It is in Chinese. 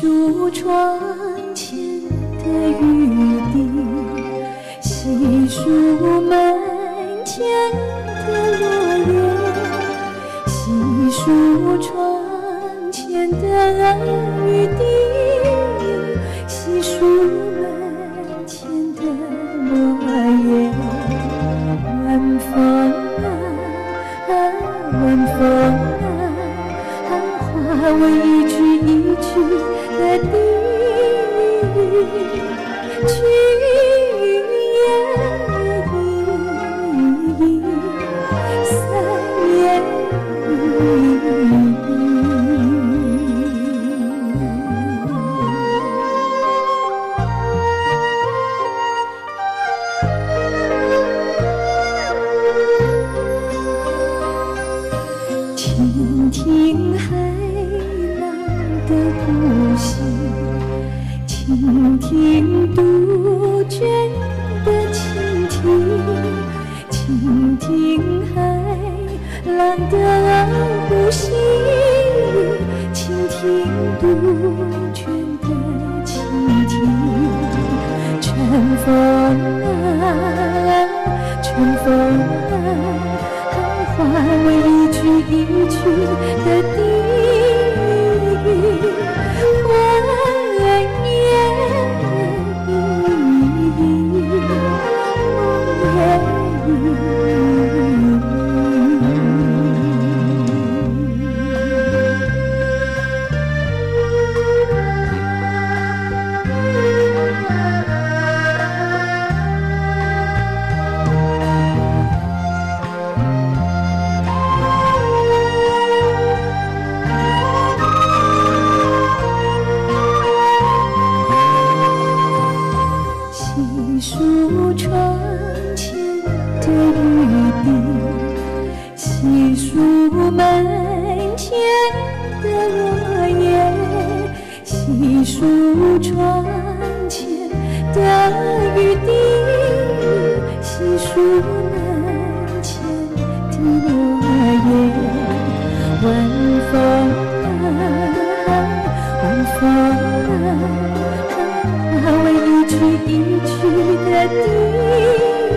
数窗前的雨滴，细数门前的落叶，细数窗前的雨滴，细数门前的落叶。晚风啊，晚风啊，化为一句去的低语，去的呼吸，倾听杜鹃的倾听，倾听海浪的呼吸，倾听杜鹃的倾听。春风啊，春风细数窗前的雨滴，细数门前的落叶。晚风啊，晚风啊。化为一句一句的低语